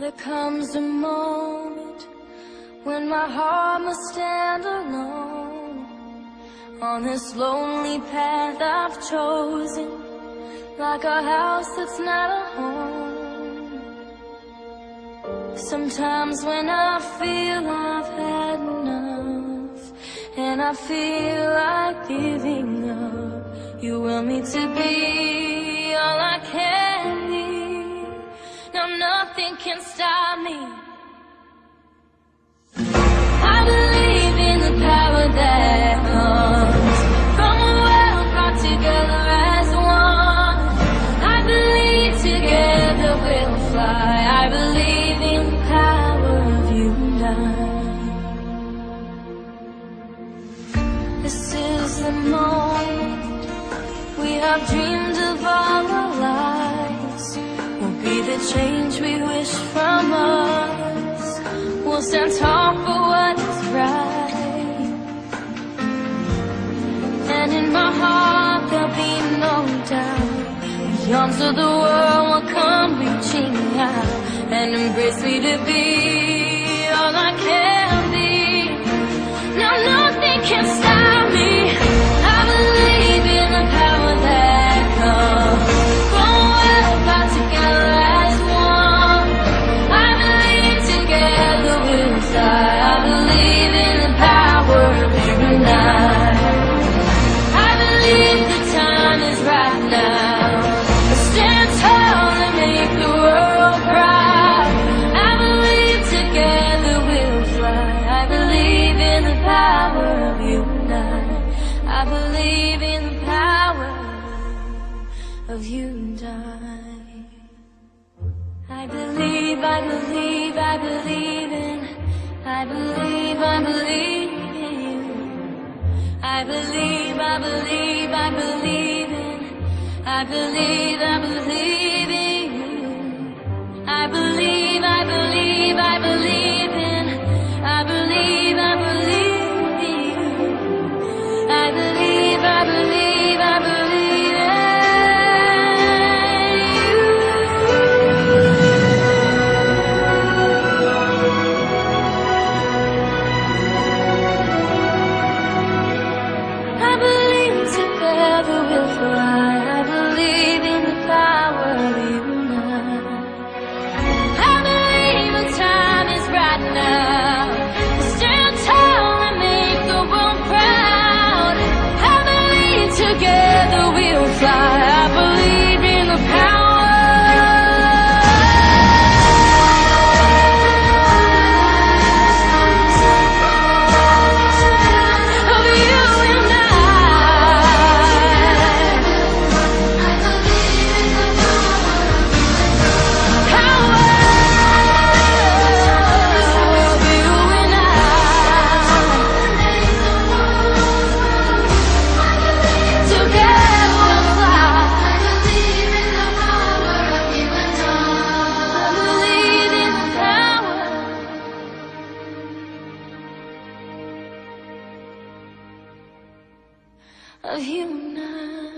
There comes a moment when my heart must stand alone on this lonely path I've chosen, like a house that's not a home. Sometimes when I feel I've had enough and I feel like giving up, you will me to be can stop me. I believe in the power that comes from a world brought together as one. I believe together we'll fly. I believe in the power of you and I. This is the moment we have dreamed of all our lives. The change we wish from us. We'll stand tall for what is right. And in my heart there'll be no doubt. The arms of the world will come reaching out and embrace me to be of you and I. I believe, I believe, I believe in. I believe, I believe in you. I believe, I believe, I believe in. I believe, I believe. of you now.